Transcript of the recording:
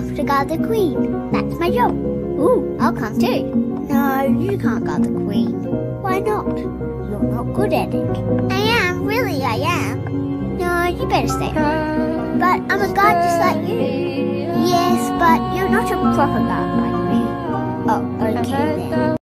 off to guard the queen. That's my job. Ooh, I'll come too. No, you can't guard the queen. Why not? You're not good at it. I am, really I am. No, you better stay home. But I'm a guard just like you. Yes, but you're not a proper guard like me. Oh, okay then.